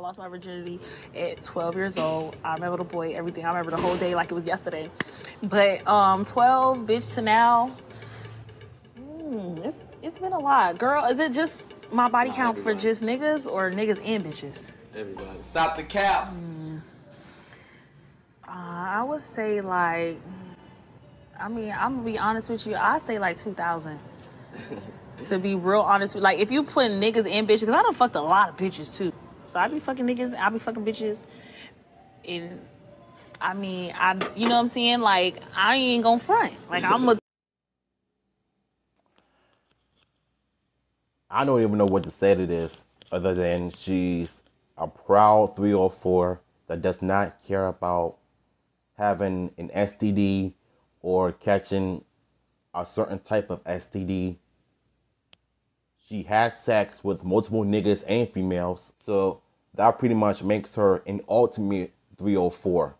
lost my virginity at 12 years old. I remember the boy, everything. I remember the whole day like it was yesterday. But um, 12, bitch, to now, mm, it's it's been a lot. Girl, is it just my body count for just niggas or niggas and bitches? Everybody. Stop the cap. Uh, I would say like, I mean, I'm gonna be honest with you. I say like 2,000. to be real honest, with like if you put niggas and bitches, because I done fucked a lot of bitches too. So I be fucking niggas, I be fucking bitches, and I mean, I, you know what I'm saying? Like I ain't gonna front. Like I'm a I don't even know what to say to this other than she's a proud 304 that does not care about having an STD or catching a certain type of STD. She has sex with multiple niggas and females, so that pretty much makes her an ultimate 304.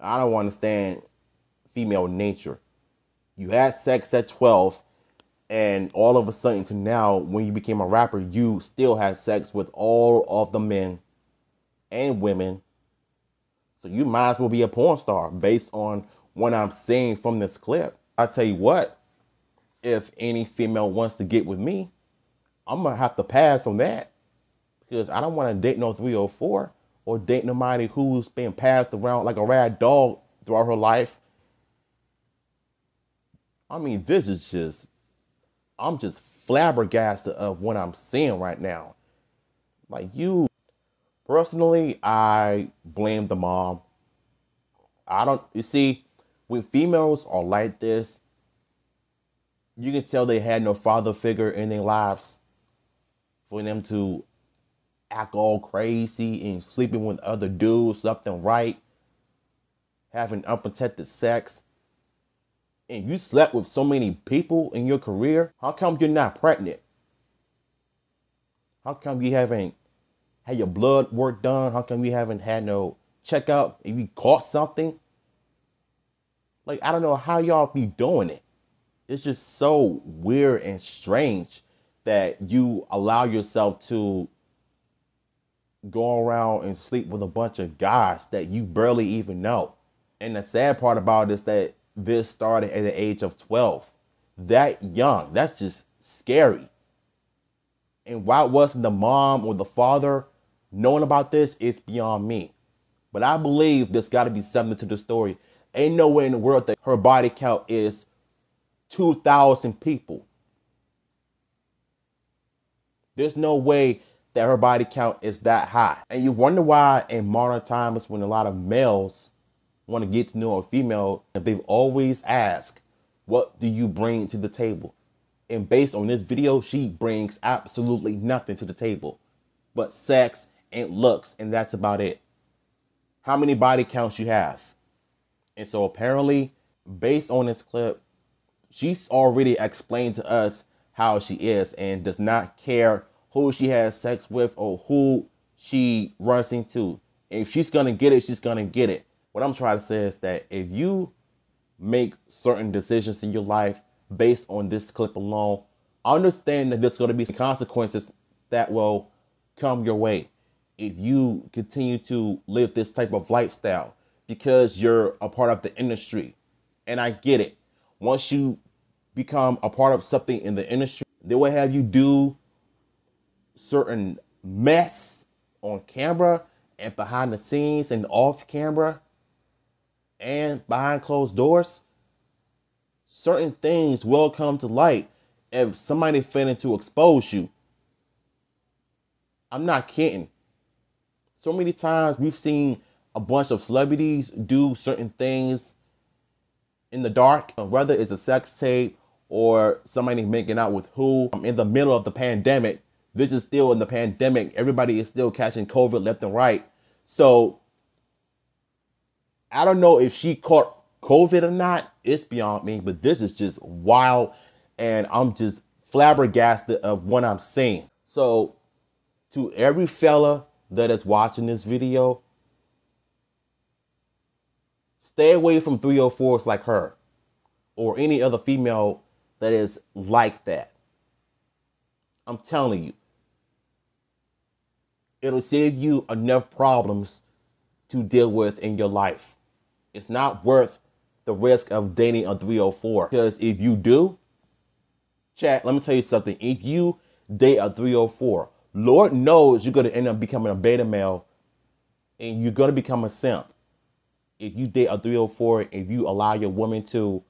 I don't understand female nature. You had sex at 12 and all of a sudden to now when you became a rapper you still had sex with all of the men and women so you might as well be a porn star based on what i'm seeing from this clip i tell you what if any female wants to get with me i'm gonna have to pass on that because i don't want to date no 304 or date nobody who's been passed around like a rad dog throughout her life i mean this is just I'm just flabbergasted of what I'm seeing right now. Like you, personally, I blame the mom. I don't. You see, when females are like this, you can tell they had no father figure in their lives for them to all crazy and sleeping with other dudes left and right, having unprotected sex and you slept with so many people in your career, how come you're not pregnant? How come you haven't had your blood work done? How come you haven't had no checkup? If you caught something? Like, I don't know how y'all be doing it. It's just so weird and strange that you allow yourself to go around and sleep with a bunch of guys that you barely even know. And the sad part about it is that this started at the age of 12. That young, that's just scary. And why wasn't the mom or the father knowing about this? It's beyond me. But I believe there's got to be something to the story. Ain't no way in the world that her body count is 2,000 people. There's no way that her body count is that high. And you wonder why in modern times when a lot of males want to get to know a female, they've always asked, what do you bring to the table? And based on this video, she brings absolutely nothing to the table but sex and looks, and that's about it. How many body counts you have? And so apparently, based on this clip, she's already explained to us how she is and does not care who she has sex with or who she runs into. If she's gonna get it, she's gonna get it. What I'm trying to say is that if you make certain decisions in your life based on this clip alone, I understand that there's to be consequences that will come your way if you continue to live this type of lifestyle because you're a part of the industry. And I get it. Once you become a part of something in the industry, they will have you do certain mess on camera and behind the scenes and off camera and behind closed doors, certain things will come to light if somebody failing to expose you. I'm not kidding. So many times we've seen a bunch of celebrities do certain things in the dark, whether it's a sex tape or somebody making out with who. I'm in the middle of the pandemic, this is still in the pandemic. Everybody is still catching COVID left and right. So I don't know if she caught COVID or not. It's beyond me, but this is just wild. And I'm just flabbergasted of what I'm seeing. So, to every fella that is watching this video, stay away from 304s like her or any other female that is like that. I'm telling you. It'll save you enough problems to deal with in your life. It's not worth the risk of dating a 304. Because if you do, chat, let me tell you something. If you date a 304, Lord knows you're going to end up becoming a beta male and you're going to become a simp. If you date a 304, if you allow your woman to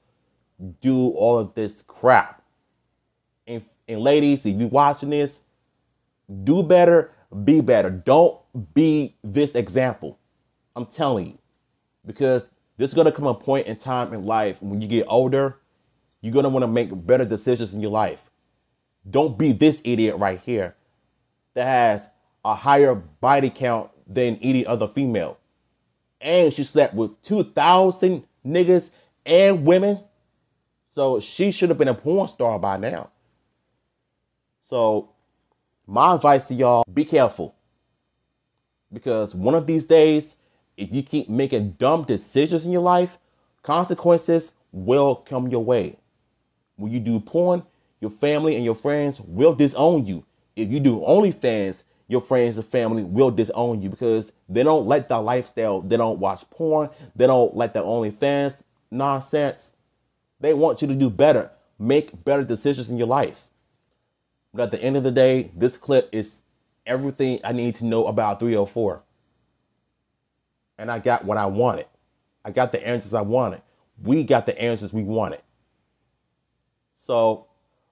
do all of this crap. And, and ladies, if you're watching this, do better, be better. Don't be this example. I'm telling you. Because there's to come a point in time in life when you get older, you're want to make better decisions in your life. Don't be this idiot right here that has a higher body count than any other female. And she slept with 2,000 niggas and women. So she should have been a porn star by now. So my advice to y'all, be careful. Because one of these days, if you keep making dumb decisions in your life, consequences will come your way. When you do porn, your family and your friends will disown you. If you do OnlyFans, your friends and family will disown you because they don't like the lifestyle. They don't watch porn. They don't like the OnlyFans nonsense. They want you to do better, make better decisions in your life. But at the end of the day, this clip is everything I need to know about 304 and I got what I wanted. I got the answers I wanted. We got the answers we wanted. So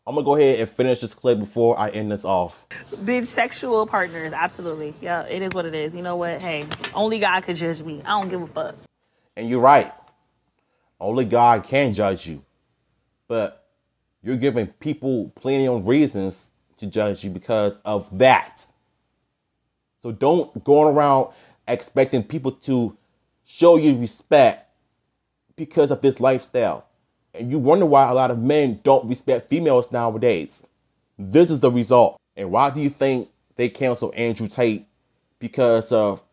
I'm gonna go ahead and finish this clip before I end this off. Bitch, sexual partners, absolutely. Yeah, it is what it is. You know what? Hey, only God could judge me. I don't give a fuck. And you're right. Only God can judge you. But you're giving people plenty of reasons to judge you because of that. So don't go around expecting people to show you respect because of this lifestyle. And you wonder why a lot of men don't respect females nowadays. This is the result. And why do you think they canceled Andrew Tate? Because of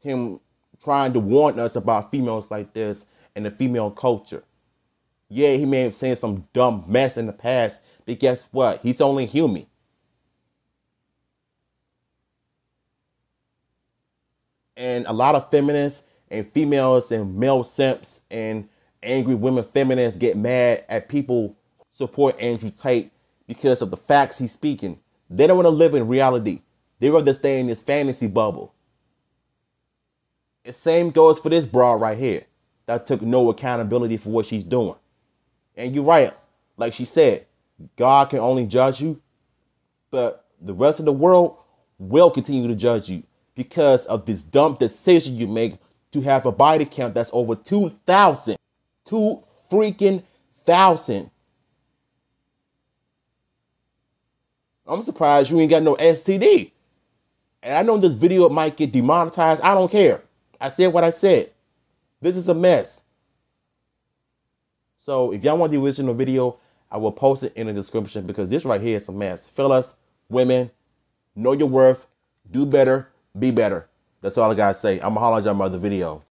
him trying to warn us about females like this and the female culture. Yeah, he may have said some dumb mess in the past, but guess what? He's only human. And a lot of feminists and females and male simps and angry women feminists get mad at people support Andrew Tate because of the facts he's speaking. They don't want to live in reality. They rather stay in this fantasy bubble. The same goes for this broad right here that took no accountability for what she's doing. And you're right, like she said, God can only judge you, but the rest of the world will continue to judge you because of this dumb decision you make to have a body count that's over 2,000. Two freaking thousand. I'm surprised you ain't got no STD. And I know this video might get demonetized. I don't care. I said what I said. This is a mess. So if y'all want the original video, I will post it in the description because this right here is a mess. Fellas, women, know your worth, do better, be better. That's all I gotta say. I'm gonna holler at y'all another video.